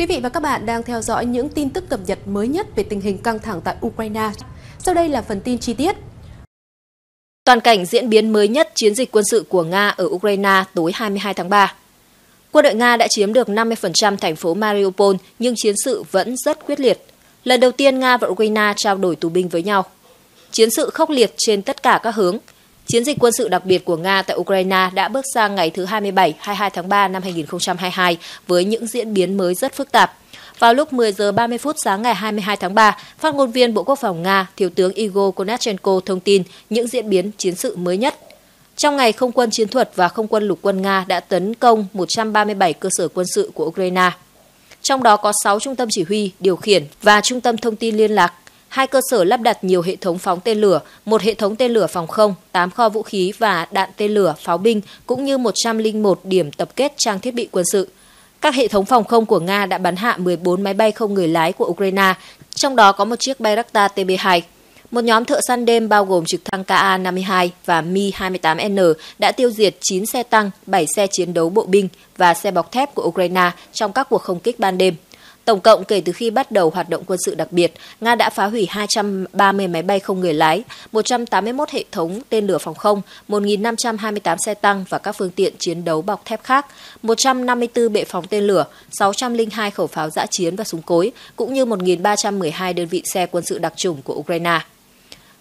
Quý vị và các bạn đang theo dõi những tin tức cập nhật mới nhất về tình hình căng thẳng tại Ukraine. Sau đây là phần tin chi tiết. Toàn cảnh diễn biến mới nhất chiến dịch quân sự của Nga ở Ukraine tối 22 tháng 3. Quân đội Nga đã chiếm được 50% thành phố Mariupol, nhưng chiến sự vẫn rất quyết liệt. Lần đầu tiên Nga và Ukraine trao đổi tù binh với nhau. Chiến sự khốc liệt trên tất cả các hướng. Chiến dịch quân sự đặc biệt của Nga tại Ukraine đã bước sang ngày thứ 27, 22 tháng 3 năm 2022 với những diễn biến mới rất phức tạp. Vào lúc 10 giờ 30 phút sáng ngày 22 tháng 3, phát ngôn viên Bộ Quốc phòng Nga, Thiếu tướng Igor Konashenko thông tin những diễn biến chiến sự mới nhất. Trong ngày, không quân chiến thuật và không quân lục quân Nga đã tấn công 137 cơ sở quân sự của Ukraine. Trong đó có 6 trung tâm chỉ huy, điều khiển và trung tâm thông tin liên lạc, hai cơ sở lắp đặt nhiều hệ thống phóng tên lửa, một hệ thống tên lửa phòng không, 8 kho vũ khí và đạn tên lửa, pháo binh, cũng như 101 điểm tập kết trang thiết bị quân sự. Các hệ thống phòng không của Nga đã bắn hạ 14 máy bay không người lái của Ukraine, trong đó có một chiếc Bayraktar TB2. Một nhóm thợ săn đêm bao gồm trực thăng KA-52 và Mi-28N đã tiêu diệt 9 xe tăng, 7 xe chiến đấu bộ binh và xe bọc thép của Ukraine trong các cuộc không kích ban đêm. Tổng cộng kể từ khi bắt đầu hoạt động quân sự đặc biệt, Nga đã phá hủy 230 máy bay không người lái, 181 hệ thống tên lửa phòng không, 1.528 xe tăng và các phương tiện chiến đấu bọc thép khác, 154 bệ phóng tên lửa, 602 khẩu pháo giã chiến và súng cối, cũng như 1.312 đơn vị xe quân sự đặc trùng của Ukraine.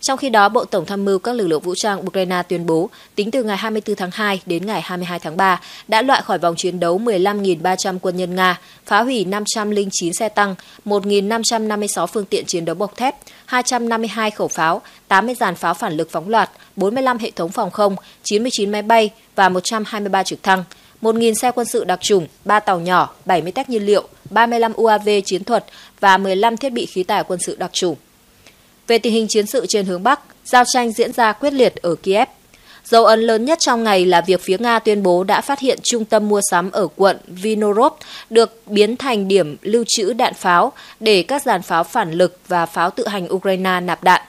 Trong khi đó, Bộ Tổng tham mưu các lực lượng vũ trang Ukraine tuyên bố, tính từ ngày 24 tháng 2 đến ngày 22 tháng 3, đã loại khỏi vòng chiến đấu 15.300 quân nhân Nga, phá hủy 509 xe tăng, 1.556 phương tiện chiến đấu bọc thép, 252 khẩu pháo, 80 dàn pháo phản lực phóng loạt, 45 hệ thống phòng không, 99 máy bay và 123 trực thăng, 1.000 xe quân sự đặc trùng, 3 tàu nhỏ, 70 tác nhiên liệu, 35 UAV chiến thuật và 15 thiết bị khí tải quân sự đặc trùng. Về tình hình chiến sự trên hướng Bắc, giao tranh diễn ra quyết liệt ở Kiev. Dấu ấn lớn nhất trong ngày là việc phía Nga tuyên bố đã phát hiện trung tâm mua sắm ở quận Vinorod được biến thành điểm lưu trữ đạn pháo để các dàn pháo phản lực và pháo tự hành Ukraine nạp đạn.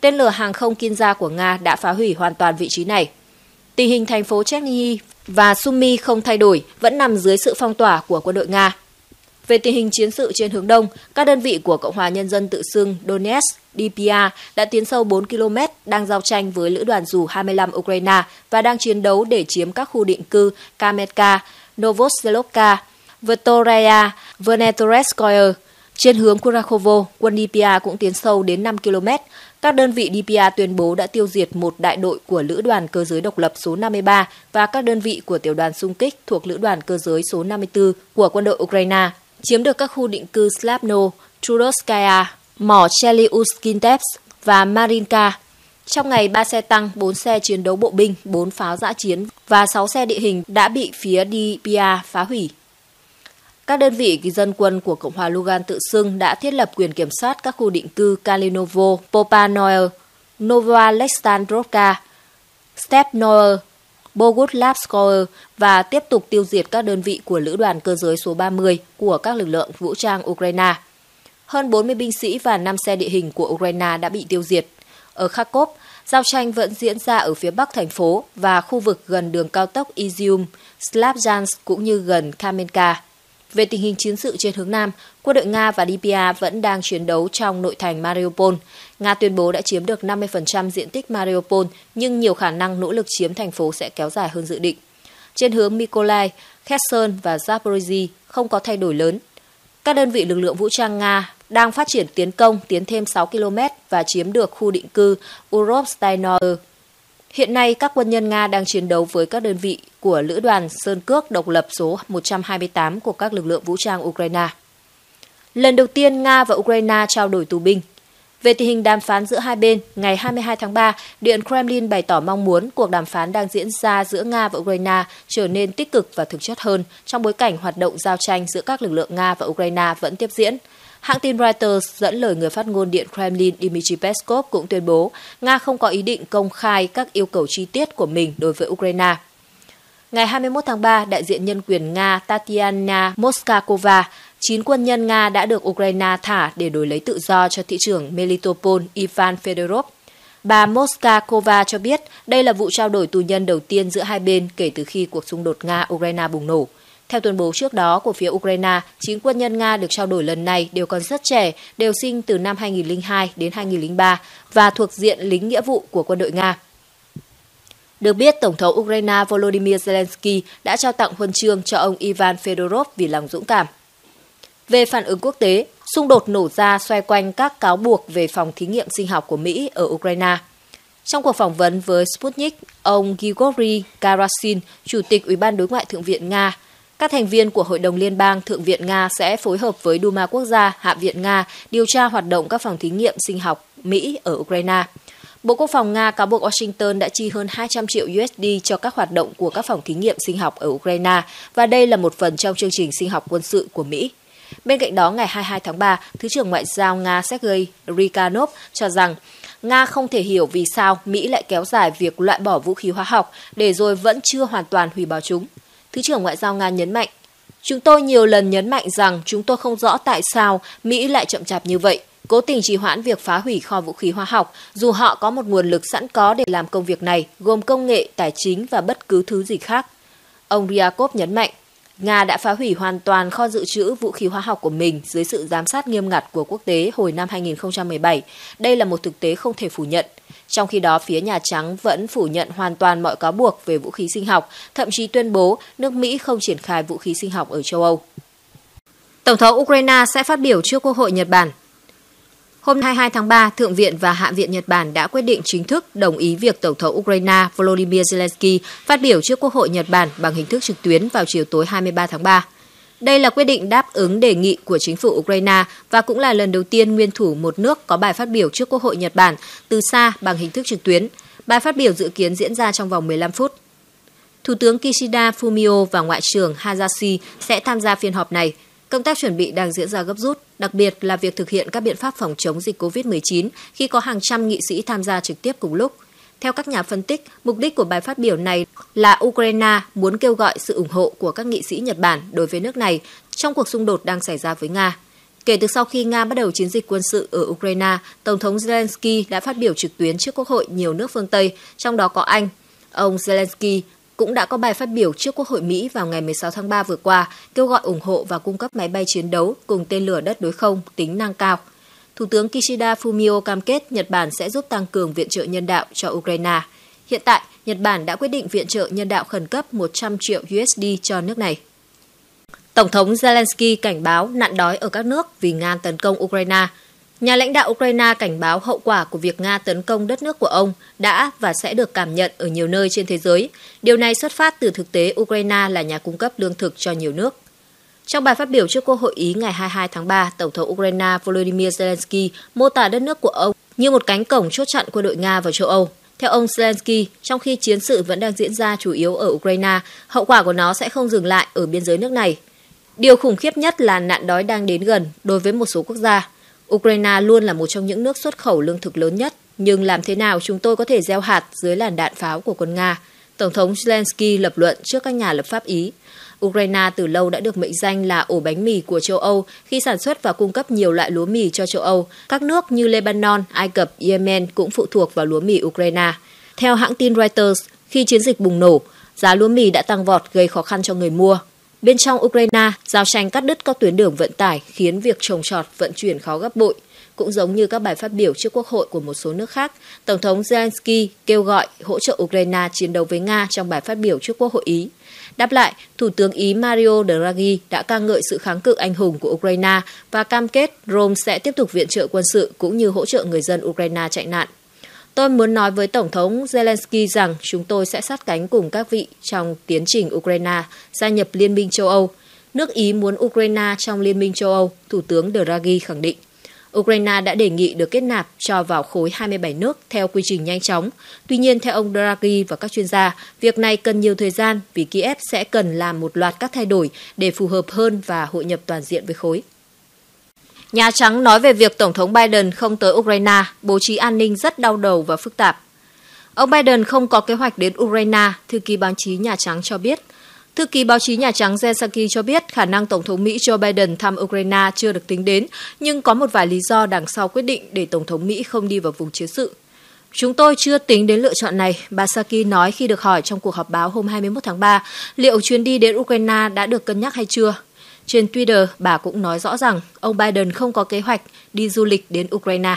Tên lửa hàng không Kinza của Nga đã phá hủy hoàn toàn vị trí này. Tình hình thành phố Chernihiv và Sumy không thay đổi, vẫn nằm dưới sự phong tỏa của quân đội Nga. Về tình hình chiến sự trên hướng đông, các đơn vị của Cộng hòa Nhân dân tự xưng Donetsk, DPR đã tiến sâu 4 km, đang giao tranh với lữ đoàn dù 25 Ukraine và đang chiến đấu để chiếm các khu định cư Kametka, Novoselovka, Vtoraya, Venetoreskoye. Trên hướng Kurakovo, quân DPR cũng tiến sâu đến 5 km. Các đơn vị DPR tuyên bố đã tiêu diệt một đại đội của Lữ đoàn Cơ giới độc lập số 53 và các đơn vị của tiểu đoàn xung kích thuộc Lữ đoàn Cơ giới số 54 của quân đội Ukraine chiếm được các khu định cư Slavno, Churovskaya, mỏ Chelyuskintevs và Marinka. Trong ngày, 3 xe tăng, 4 xe chiến đấu bộ binh, 4 pháo giã chiến và 6 xe địa hình đã bị phía DPA phá hủy. Các đơn vị dân quân của Cộng hòa Lugan tự xưng đã thiết lập quyền kiểm soát các khu định cư Kalinovo, Popanoe, Nova Alexandrovka, Stepnoe, Boguslavskoye và tiếp tục tiêu diệt các đơn vị của Lữ đoàn cơ giới số 30 của các lực lượng vũ trang Ukraine. Hơn 40 binh sĩ và 5 xe địa hình của Ukraine đã bị tiêu diệt. Ở Kharkov, giao tranh vẫn diễn ra ở phía bắc thành phố và khu vực gần đường cao tốc Izium, Slavjansk cũng như gần Kamenka. Về tình hình chiến sự trên hướng Nam, quân đội Nga và DPA vẫn đang chiến đấu trong nội thành Mariupol. Nga tuyên bố đã chiếm được 50% diện tích Mariupol, nhưng nhiều khả năng nỗ lực chiếm thành phố sẽ kéo dài hơn dự định. Trên hướng Mykolaiv, Kherson và Zaporizhia không có thay đổi lớn. Các đơn vị lực lượng vũ trang Nga đang phát triển tiến công tiến thêm 6 km và chiếm được khu định cư Urovstainoe. Hiện nay, các quân nhân Nga đang chiến đấu với các đơn vị của Lữ đoàn Sơn Cước độc lập số 128 của các lực lượng vũ trang Ukraine. Lần đầu tiên, Nga và Ukraine trao đổi tù binh. Về tình hình đàm phán giữa hai bên, ngày 22 tháng 3, Điện Kremlin bày tỏ mong muốn cuộc đàm phán đang diễn ra giữa Nga và Ukraine trở nên tích cực và thực chất hơn trong bối cảnh hoạt động giao tranh giữa các lực lượng Nga và Ukraine vẫn tiếp diễn. Hãng tin Reuters dẫn lời người phát ngôn Điện Kremlin Dmitry Peskov cũng tuyên bố Nga không có ý định công khai các yêu cầu chi tiết của mình đối với Ukraine. Ngày 21 tháng 3, đại diện nhân quyền Nga Tatiana Moskakova, chín quân nhân Nga đã được Ukraine thả để đổi lấy tự do cho thị trưởng Melitopol Ivan Fedorov. Bà Moskakova cho biết đây là vụ trao đổi tù nhân đầu tiên giữa hai bên kể từ khi cuộc xung đột Nga-Ukraine bùng nổ. Theo tuyên bố trước đó của phía Ukraine, chín quân nhân Nga được trao đổi lần này đều còn rất trẻ, đều sinh từ năm 2002 đến 2003 và thuộc diện lính nghĩa vụ của quân đội Nga. Được biết, Tổng thống Ukraine Volodymyr Zelensky đã trao tặng huân chương cho ông Ivan Fedorov vì lòng dũng cảm. Về phản ứng quốc tế, xung đột nổ ra xoay quanh các cáo buộc về phòng thí nghiệm sinh học của Mỹ ở Ukraine. Trong cuộc phỏng vấn với Sputnik, ông Grigory Karasin, Chủ tịch Ủy ban Đối ngoại Thượng viện Nga, các thành viên của Hội đồng Liên bang Thượng viện Nga sẽ phối hợp với Duma Quốc gia, Hạ viện Nga điều tra hoạt động các phòng thí nghiệm sinh học Mỹ ở Ukraine. Bộ Quốc phòng Nga cáo buộc Washington đã chi hơn 200 triệu USD cho các hoạt động của các phòng thí nghiệm sinh học ở Ukraine và đây là một phần trong chương trình sinh học quân sự của Mỹ. Bên cạnh đó, ngày 22 tháng 3, Thứ trưởng Ngoại giao Nga Sergei Rykhanov cho rằng Nga không thể hiểu vì sao Mỹ lại kéo dài việc loại bỏ vũ khí hóa học để rồi vẫn chưa hoàn toàn hủy bỏ chúng. Thứ trưởng Ngoại giao Nga nhấn mạnh, Chúng tôi nhiều lần nhấn mạnh rằng chúng tôi không rõ tại sao Mỹ lại chậm chạp như vậy, cố tình trì hoãn việc phá hủy kho vũ khí hóa học, dù họ có một nguồn lực sẵn có để làm công việc này, gồm công nghệ, tài chính và bất cứ thứ gì khác. Ông Ryakov nhấn mạnh, Nga đã phá hủy hoàn toàn kho dự trữ vũ khí hóa học của mình dưới sự giám sát nghiêm ngặt của quốc tế hồi năm 2017. Đây là một thực tế không thể phủ nhận. Trong khi đó, phía Nhà Trắng vẫn phủ nhận hoàn toàn mọi cáo buộc về vũ khí sinh học, thậm chí tuyên bố nước Mỹ không triển khai vũ khí sinh học ở châu Âu. Tổng thống Ukraine sẽ phát biểu trước Quốc hội Nhật Bản. Hôm 22 tháng 3, Thượng viện và Hạ viện Nhật Bản đã quyết định chính thức đồng ý việc Tổng thống Ukraine Volodymyr Zelensky phát biểu trước Quốc hội Nhật Bản bằng hình thức trực tuyến vào chiều tối 23 tháng 3. Đây là quyết định đáp ứng đề nghị của chính phủ Ukraine và cũng là lần đầu tiên nguyên thủ một nước có bài phát biểu trước Quốc hội Nhật Bản từ xa bằng hình thức trực tuyến. Bài phát biểu dự kiến diễn ra trong vòng 15 phút. Thủ tướng Kishida Fumio và Ngoại trưởng Hayashi sẽ tham gia phiên họp này. Công tác chuẩn bị đang diễn ra gấp rút, đặc biệt là việc thực hiện các biện pháp phòng chống dịch COVID-19 khi có hàng trăm nghị sĩ tham gia trực tiếp cùng lúc. Theo các nhà phân tích, mục đích của bài phát biểu này là Ukraine muốn kêu gọi sự ủng hộ của các nghị sĩ Nhật Bản đối với nước này trong cuộc xung đột đang xảy ra với Nga. Kể từ sau khi Nga bắt đầu chiến dịch quân sự ở Ukraine, Tổng thống Zelensky đã phát biểu trực tuyến trước Quốc hội nhiều nước phương Tây, trong đó có Anh. Ông Zelensky cũng đã có bài phát biểu trước Quốc hội Mỹ vào ngày 16 tháng 3 vừa qua, kêu gọi ủng hộ và cung cấp máy bay chiến đấu cùng tên lửa đất đối không tính năng cao. Thủ tướng Kishida Fumio cam kết Nhật Bản sẽ giúp tăng cường viện trợ nhân đạo cho Ukraine. Hiện tại, Nhật Bản đã quyết định viện trợ nhân đạo khẩn cấp 100 triệu USD cho nước này. Tổng thống Zelensky cảnh báo nạn đói ở các nước vì Nga tấn công Ukraine. Nhà lãnh đạo Ukraine cảnh báo hậu quả của việc Nga tấn công đất nước của ông đã và sẽ được cảm nhận ở nhiều nơi trên thế giới. Điều này xuất phát từ thực tế Ukraine là nhà cung cấp lương thực cho nhiều nước. Trong bài phát biểu trước Quốc hội Ý ngày 22 tháng 3, Tổng thống Ukraine Volodymyr Zelensky mô tả đất nước của ông như một cánh cổng chốt chặn quân đội Nga vào châu Âu. Theo ông Zelensky, trong khi chiến sự vẫn đang diễn ra chủ yếu ở Ukraine, hậu quả của nó sẽ không dừng lại ở biên giới nước này. Điều khủng khiếp nhất là nạn đói đang đến gần đối với một số quốc gia. Ukraine luôn là một trong những nước xuất khẩu lương thực lớn nhất, nhưng làm thế nào chúng tôi có thể gieo hạt dưới làn đạn pháo của quân Nga? Tổng thống Zelensky lập luận trước các nhà lập pháp Ý. Ukraine từ lâu đã được mệnh danh là ổ bánh mì của châu Âu khi sản xuất và cung cấp nhiều loại lúa mì cho châu Âu. Các nước như Lebanon, Ai Cập, Yemen cũng phụ thuộc vào lúa mì Ukraine. Theo hãng tin Reuters, khi chiến dịch bùng nổ, giá lúa mì đã tăng vọt gây khó khăn cho người mua. Bên trong Ukraine, giao tranh cắt đứt các tuyến đường vận tải khiến việc trồng trọt vận chuyển khó gấp bội. Cũng giống như các bài phát biểu trước Quốc hội của một số nước khác, Tổng thống Zelensky kêu gọi hỗ trợ Ukraine chiến đấu với Nga trong bài phát biểu trước Quốc hội Ý. Đáp lại, Thủ tướng Ý Mario Draghi đã ca ngợi sự kháng cự anh hùng của Ukraine và cam kết Rome sẽ tiếp tục viện trợ quân sự cũng như hỗ trợ người dân Ukraine chạy nạn. Tôi muốn nói với Tổng thống Zelensky rằng chúng tôi sẽ sát cánh cùng các vị trong tiến trình Ukraine gia nhập Liên minh châu Âu. Nước Ý muốn Ukraine trong Liên minh châu Âu, Thủ tướng Draghi khẳng định. Ukraine đã đề nghị được kết nạp cho vào khối 27 nước theo quy trình nhanh chóng. Tuy nhiên, theo ông Draghi và các chuyên gia, việc này cần nhiều thời gian vì Kiev sẽ cần làm một loạt các thay đổi để phù hợp hơn và hội nhập toàn diện với khối. Nhà Trắng nói về việc Tổng thống Biden không tới Ukraine, bố trí an ninh rất đau đầu và phức tạp. Ông Biden không có kế hoạch đến Ukraine, thư ký báo chí Nhà Trắng cho biết. Thư ký báo chí Nhà Trắng Jen Psaki cho biết khả năng Tổng thống Mỹ Joe Biden thăm Ukraine chưa được tính đến, nhưng có một vài lý do đằng sau quyết định để Tổng thống Mỹ không đi vào vùng chiến sự. Chúng tôi chưa tính đến lựa chọn này, bà Saki nói khi được hỏi trong cuộc họp báo hôm 21 tháng 3 liệu chuyến đi đến Ukraine đã được cân nhắc hay chưa. Trên Twitter, bà cũng nói rõ rằng ông Biden không có kế hoạch đi du lịch đến Ukraine.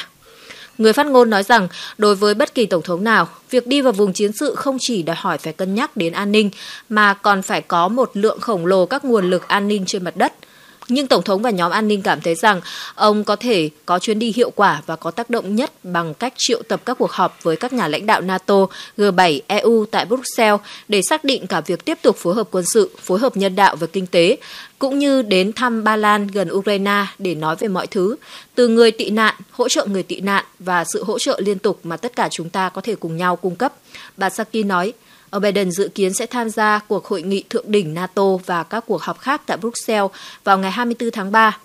Người phát ngôn nói rằng đối với bất kỳ tổng thống nào, việc đi vào vùng chiến sự không chỉ đòi hỏi phải cân nhắc đến an ninh mà còn phải có một lượng khổng lồ các nguồn lực an ninh trên mặt đất – nhưng Tổng thống và nhóm an ninh cảm thấy rằng ông có thể có chuyến đi hiệu quả và có tác động nhất bằng cách triệu tập các cuộc họp với các nhà lãnh đạo NATO, G7, EU tại Bruxelles để xác định cả việc tiếp tục phối hợp quân sự, phối hợp nhân đạo và kinh tế, cũng như đến thăm Ba Lan gần Ukraine để nói về mọi thứ, từ người tị nạn, hỗ trợ người tị nạn và sự hỗ trợ liên tục mà tất cả chúng ta có thể cùng nhau cung cấp. Bà Saki nói, Ông Biden dự kiến sẽ tham gia cuộc hội nghị thượng đỉnh NATO và các cuộc họp khác tại Bruxelles vào ngày 24 tháng 3.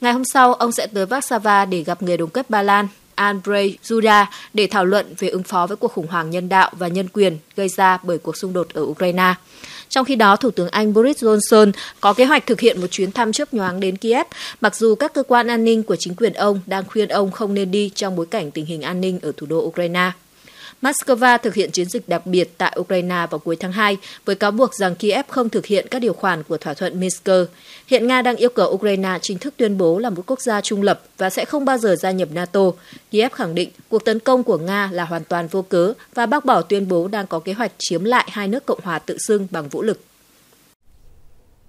Ngày hôm sau, ông sẽ tới Warsaw để gặp người đồng cấp Ba Lan Andrzej Duda để thảo luận về ứng phó với cuộc khủng hoảng nhân đạo và nhân quyền gây ra bởi cuộc xung đột ở Ukraine. Trong khi đó, Thủ tướng Anh Boris Johnson có kế hoạch thực hiện một chuyến thăm chớp nhoáng đến Kiev, mặc dù các cơ quan an ninh của chính quyền ông đang khuyên ông không nên đi trong bối cảnh tình hình an ninh ở thủ đô Ukraine. Moscow thực hiện chiến dịch đặc biệt tại Ukraine vào cuối tháng 2 với cáo buộc rằng Kiev không thực hiện các điều khoản của thỏa thuận Minsk. Hiện Nga đang yêu cầu Ukraine chính thức tuyên bố là một quốc gia trung lập và sẽ không bao giờ gia nhập NATO. Kiev khẳng định cuộc tấn công của Nga là hoàn toàn vô cớ và bác bỏ tuyên bố đang có kế hoạch chiếm lại hai nước Cộng hòa tự xưng bằng vũ lực.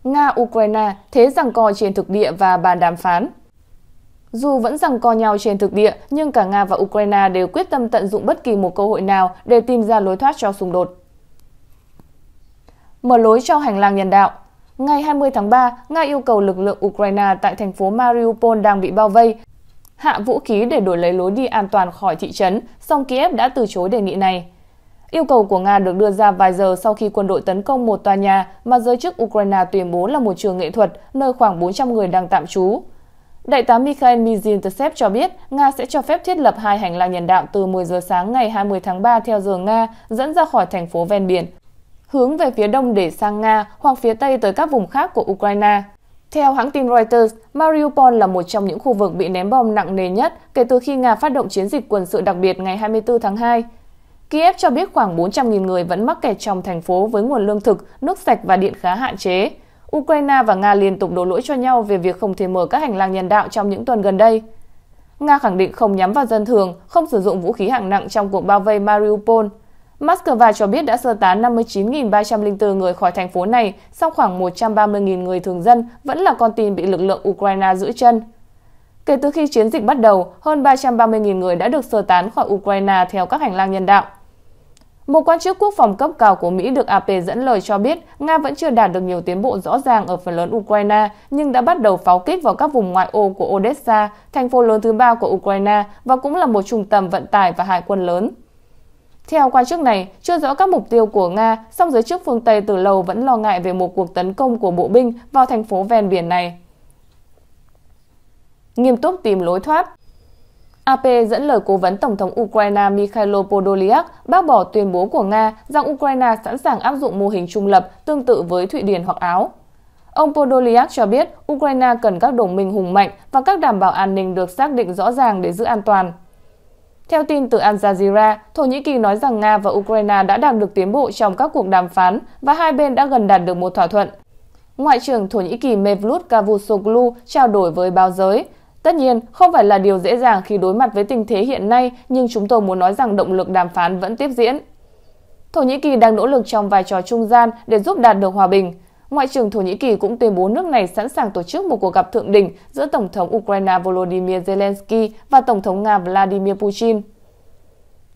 Nga-Ukraine thế rằng co trên thực địa và bàn đàm phán dù vẫn rằng co nhau trên thực địa, nhưng cả Nga và Ukraine đều quyết tâm tận dụng bất kỳ một cơ hội nào để tìm ra lối thoát cho xung đột. Mở lối cho hành lang nhân đạo Ngày 20 tháng 3, Nga yêu cầu lực lượng Ukraine tại thành phố Mariupol đang bị bao vây hạ vũ khí để đổi lấy lối đi an toàn khỏi thị trấn, song Kiev đã từ chối đề nghị này. Yêu cầu của Nga được đưa ra vài giờ sau khi quân đội tấn công một tòa nhà mà giới chức Ukraine tuyên bố là một trường nghệ thuật nơi khoảng 400 người đang tạm trú. Đại tá Mikhail Mizintsev cho biết Nga sẽ cho phép thiết lập hai hành lang nhân đạo từ 10 giờ sáng ngày 20 tháng 3 theo giờ Nga dẫn ra khỏi thành phố ven biển, hướng về phía đông để sang Nga hoặc phía tây tới các vùng khác của Ukraine. Theo hãng tin Reuters, Mariupol là một trong những khu vực bị ném bom nặng nề nhất kể từ khi Nga phát động chiến dịch quân sự đặc biệt ngày 24 tháng 2. Kiev cho biết khoảng 400.000 người vẫn mắc kẹt trong thành phố với nguồn lương thực, nước sạch và điện khá hạn chế. Ukraine và Nga liên tục đổ lỗi cho nhau về việc không thể mở các hành lang nhân đạo trong những tuần gần đây. Nga khẳng định không nhắm vào dân thường, không sử dụng vũ khí hạng nặng trong cuộc bao vây Mariupol. Moscow cho biết đã sơ tán 59.304 người khỏi thành phố này, song khoảng 130.000 người thường dân vẫn là con tin bị lực lượng Ukraine giữ chân. Kể từ khi chiến dịch bắt đầu, hơn 330.000 người đã được sơ tán khỏi Ukraine theo các hành lang nhân đạo. Một quan chức quốc phòng cấp cao của Mỹ được AP dẫn lời cho biết Nga vẫn chưa đạt được nhiều tiến bộ rõ ràng ở phần lớn Ukraine, nhưng đã bắt đầu pháo kích vào các vùng ngoại ô của Odessa, thành phố lớn thứ ba của Ukraine và cũng là một trung tâm vận tải và hải quân lớn. Theo quan chức này, chưa rõ các mục tiêu của Nga, song giới chức phương Tây từ lâu vẫn lo ngại về một cuộc tấn công của bộ binh vào thành phố ven biển này. Nghiêm túc tìm lối thoát AP dẫn lời cố vấn Tổng thống Ukraine Mikhailo Podolyak bác bỏ tuyên bố của Nga rằng Ukraine sẵn sàng áp dụng mô hình trung lập tương tự với Thụy Điển hoặc Áo. Ông Podolyak cho biết Ukraine cần các đồng minh hùng mạnh và các đảm bảo an ninh được xác định rõ ràng để giữ an toàn. Theo tin từ Al Jazeera, Thổ Nhĩ Kỳ nói rằng Nga và Ukraine đã đạt được tiến bộ trong các cuộc đàm phán và hai bên đã gần đạt được một thỏa thuận. Ngoại trưởng Thổ Nhĩ Kỳ Mevlut Cavusoglu trao đổi với báo giới Tất nhiên, không phải là điều dễ dàng khi đối mặt với tình thế hiện nay, nhưng chúng tôi muốn nói rằng động lực đàm phán vẫn tiếp diễn. Thổ Nhĩ Kỳ đang nỗ lực trong vai trò trung gian để giúp đạt được hòa bình. Ngoại trưởng Thổ Nhĩ Kỳ cũng tuyên bố nước này sẵn sàng tổ chức một cuộc gặp thượng đỉnh giữa Tổng thống Ukraine Volodymyr Zelensky và Tổng thống Nga Vladimir Putin.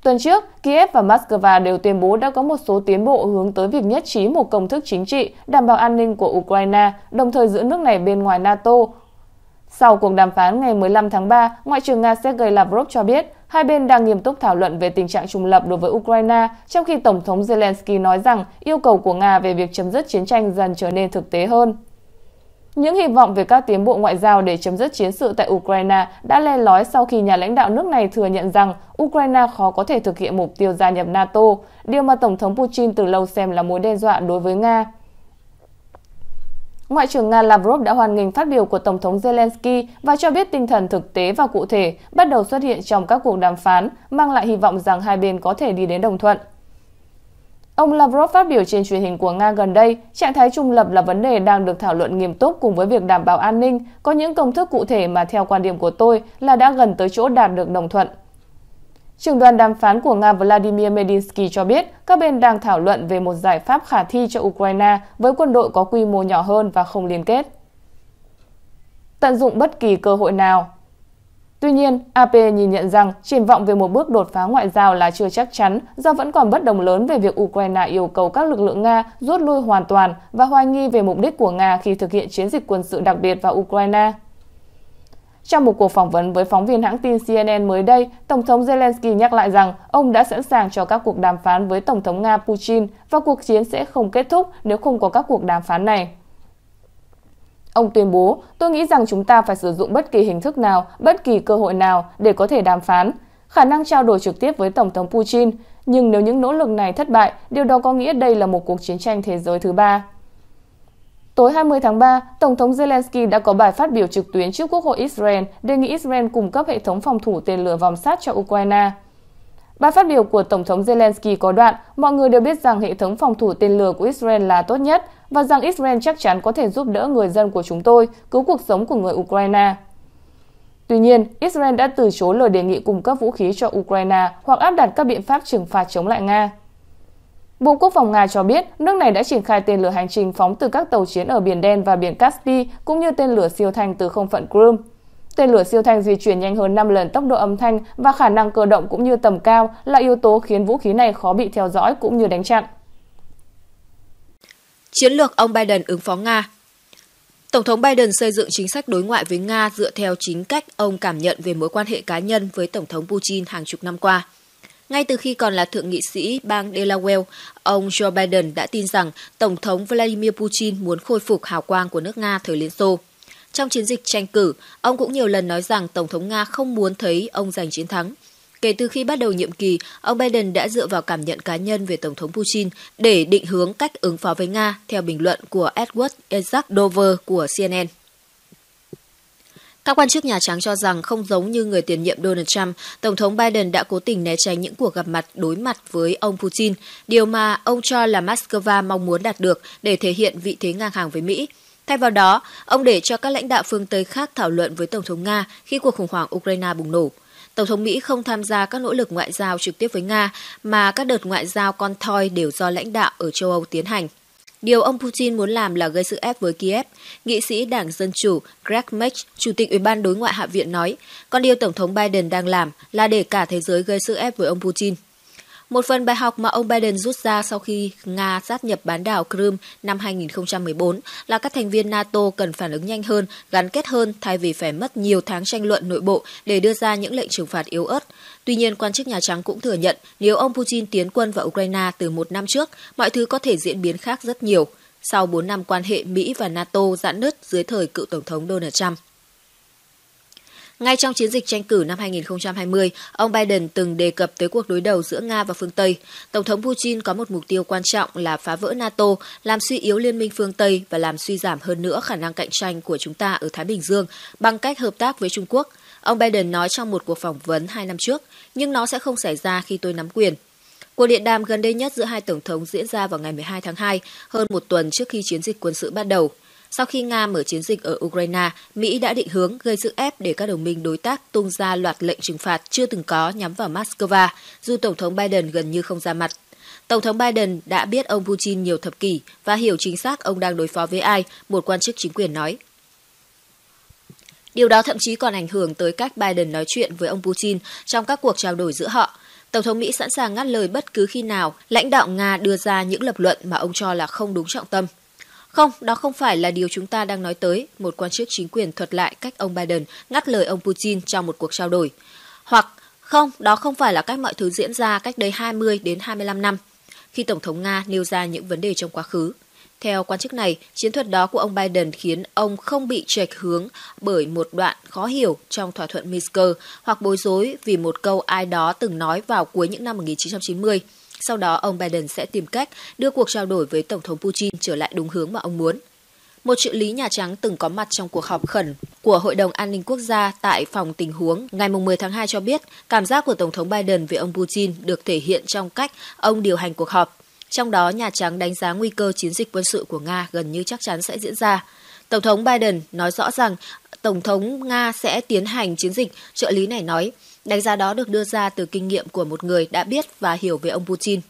Tuần trước, Kiev và Moscow đều tuyên bố đã có một số tiến bộ hướng tới việc nhất trí một công thức chính trị đảm bảo an ninh của Ukraine, đồng thời giữ nước này bên ngoài NATO, sau cuộc đàm phán ngày 15 tháng 3, Ngoại trưởng Nga Sergei Lavrov cho biết hai bên đang nghiêm túc thảo luận về tình trạng trùng lập đối với Ukraine, trong khi Tổng thống Zelensky nói rằng yêu cầu của Nga về việc chấm dứt chiến tranh dần trở nên thực tế hơn. Những hy vọng về các tiến bộ ngoại giao để chấm dứt chiến sự tại Ukraine đã le lói sau khi nhà lãnh đạo nước này thừa nhận rằng Ukraine khó có thể thực hiện mục tiêu gia nhập NATO, điều mà Tổng thống Putin từ lâu xem là mối đe dọa đối với Nga. Ngoại trưởng Nga Lavrov đã hoan nghênh phát biểu của Tổng thống Zelensky và cho biết tinh thần thực tế và cụ thể bắt đầu xuất hiện trong các cuộc đàm phán, mang lại hy vọng rằng hai bên có thể đi đến đồng thuận. Ông Lavrov phát biểu trên truyền hình của Nga gần đây, trạng thái trung lập là vấn đề đang được thảo luận nghiêm túc cùng với việc đảm bảo an ninh, có những công thức cụ thể mà theo quan điểm của tôi là đã gần tới chỗ đạt được đồng thuận. Trưởng đoàn đàm phán của Nga Vladimir Medinsky cho biết các bên đang thảo luận về một giải pháp khả thi cho Ukraine với quân đội có quy mô nhỏ hơn và không liên kết. Tận dụng bất kỳ cơ hội nào Tuy nhiên, AP nhìn nhận rằng triển vọng về một bước đột phá ngoại giao là chưa chắc chắn do vẫn còn bất đồng lớn về việc Ukraine yêu cầu các lực lượng Nga rút lui hoàn toàn và hoài nghi về mục đích của Nga khi thực hiện chiến dịch quân sự đặc biệt vào Ukraine. Trong một cuộc phỏng vấn với phóng viên hãng tin CNN mới đây, Tổng thống Zelensky nhắc lại rằng ông đã sẵn sàng cho các cuộc đàm phán với Tổng thống Nga Putin và cuộc chiến sẽ không kết thúc nếu không có các cuộc đàm phán này. Ông tuyên bố, tôi nghĩ rằng chúng ta phải sử dụng bất kỳ hình thức nào, bất kỳ cơ hội nào để có thể đàm phán, khả năng trao đổi trực tiếp với Tổng thống Putin. Nhưng nếu những nỗ lực này thất bại, điều đó có nghĩa đây là một cuộc chiến tranh thế giới thứ ba. Tối 20 tháng 3, Tổng thống Zelensky đã có bài phát biểu trực tuyến trước Quốc hội Israel đề nghị Israel cung cấp hệ thống phòng thủ tên lửa vòng sát cho Ukraine. Bài phát biểu của Tổng thống Zelensky có đoạn, mọi người đều biết rằng hệ thống phòng thủ tên lửa của Israel là tốt nhất và rằng Israel chắc chắn có thể giúp đỡ người dân của chúng tôi, cứu cuộc sống của người Ukraine. Tuy nhiên, Israel đã từ chối lời đề nghị cung cấp vũ khí cho Ukraine hoặc áp đặt các biện pháp trừng phạt chống lại Nga. Bộ Quốc phòng Nga cho biết nước này đã triển khai tên lửa hành trình phóng từ các tàu chiến ở Biển Đen và Biển Caspi, cũng như tên lửa siêu thanh từ không phận Crimea. Tên lửa siêu thanh di chuyển nhanh hơn 5 lần tốc độ âm thanh và khả năng cơ động cũng như tầm cao là yếu tố khiến vũ khí này khó bị theo dõi cũng như đánh chặn. Chiến lược ông Biden ứng phó Nga Tổng thống Biden xây dựng chính sách đối ngoại với Nga dựa theo chính cách ông cảm nhận về mối quan hệ cá nhân với Tổng thống Putin hàng chục năm qua. Ngay từ khi còn là thượng nghị sĩ bang Delaware, ông Joe Biden đã tin rằng Tổng thống Vladimir Putin muốn khôi phục hào quang của nước Nga thời Liên Xô. Trong chiến dịch tranh cử, ông cũng nhiều lần nói rằng Tổng thống Nga không muốn thấy ông giành chiến thắng. Kể từ khi bắt đầu nhiệm kỳ, ông Biden đã dựa vào cảm nhận cá nhân về Tổng thống Putin để định hướng cách ứng phó với Nga, theo bình luận của Edward Isaac Dover của CNN. Các quan chức Nhà Trắng cho rằng không giống như người tiền nhiệm Donald Trump, Tổng thống Biden đã cố tình né tránh những cuộc gặp mặt đối mặt với ông Putin, điều mà ông cho là Moscow mong muốn đạt được để thể hiện vị thế ngang hàng với Mỹ. Thay vào đó, ông để cho các lãnh đạo phương Tây khác thảo luận với Tổng thống Nga khi cuộc khủng hoảng Ukraine bùng nổ. Tổng thống Mỹ không tham gia các nỗ lực ngoại giao trực tiếp với Nga, mà các đợt ngoại giao con thoi đều do lãnh đạo ở châu Âu tiến hành. Điều ông Putin muốn làm là gây sức ép với Kiev, nghị sĩ Đảng Dân Chủ Greg Mech, Chủ tịch Ủy ban Đối ngoại Hạ viện nói, còn điều Tổng thống Biden đang làm là để cả thế giới gây sức ép với ông Putin. Một phần bài học mà ông Biden rút ra sau khi Nga sát nhập bán đảo Crimea năm 2014 là các thành viên NATO cần phản ứng nhanh hơn, gắn kết hơn thay vì phải mất nhiều tháng tranh luận nội bộ để đưa ra những lệnh trừng phạt yếu ớt. Tuy nhiên, quan chức Nhà Trắng cũng thừa nhận nếu ông Putin tiến quân vào Ukraine từ một năm trước, mọi thứ có thể diễn biến khác rất nhiều sau 4 năm quan hệ Mỹ và NATO giãn nứt dưới thời cựu Tổng thống Donald Trump. Ngay trong chiến dịch tranh cử năm 2020, ông Biden từng đề cập tới cuộc đối đầu giữa Nga và phương Tây. Tổng thống Putin có một mục tiêu quan trọng là phá vỡ NATO, làm suy yếu liên minh phương Tây và làm suy giảm hơn nữa khả năng cạnh tranh của chúng ta ở Thái Bình Dương bằng cách hợp tác với Trung Quốc. Ông Biden nói trong một cuộc phỏng vấn hai năm trước, nhưng nó sẽ không xảy ra khi tôi nắm quyền. Cuộc điện đàm gần đây nhất giữa hai tổng thống diễn ra vào ngày 12 tháng 2, hơn một tuần trước khi chiến dịch quân sự bắt đầu. Sau khi Nga mở chiến dịch ở Ukraine, Mỹ đã định hướng gây sức ép để các đồng minh đối tác tung ra loạt lệnh trừng phạt chưa từng có nhắm vào Moscow, dù Tổng thống Biden gần như không ra mặt. Tổng thống Biden đã biết ông Putin nhiều thập kỷ và hiểu chính xác ông đang đối phó với ai, một quan chức chính quyền nói. Điều đó thậm chí còn ảnh hưởng tới cách Biden nói chuyện với ông Putin trong các cuộc trao đổi giữa họ. Tổng thống Mỹ sẵn sàng ngắt lời bất cứ khi nào lãnh đạo Nga đưa ra những lập luận mà ông cho là không đúng trọng tâm. Không, đó không phải là điều chúng ta đang nói tới, một quan chức chính quyền thuật lại cách ông Biden ngắt lời ông Putin trong một cuộc trao đổi. Hoặc, không, đó không phải là cách mọi thứ diễn ra cách đây 20 đến 25 năm, khi Tổng thống Nga nêu ra những vấn đề trong quá khứ. Theo quan chức này, chiến thuật đó của ông Biden khiến ông không bị trệch hướng bởi một đoạn khó hiểu trong thỏa thuận Minsk hoặc bối rối vì một câu ai đó từng nói vào cuối những năm 1990 sau đó, ông Biden sẽ tìm cách đưa cuộc trao đổi với Tổng thống Putin trở lại đúng hướng mà ông muốn. một trợ lý Nhà Trắng từng có mặt trong cuộc họp khẩn của Hội đồng An ninh Quốc gia tại phòng tình huống ngày 10 tháng 2 cho biết cảm giác của Tổng thống Biden về ông Putin được thể hiện trong cách ông điều hành cuộc họp. Trong đó, Nhà Trắng đánh giá nguy cơ chiến dịch quân sự của Nga gần như chắc chắn sẽ diễn ra. Tổng thống Biden nói rõ rằng Tổng thống Nga sẽ tiến hành chiến dịch, trợ lý này nói. Đánh giá đó được đưa ra từ kinh nghiệm của một người đã biết và hiểu về ông Putin.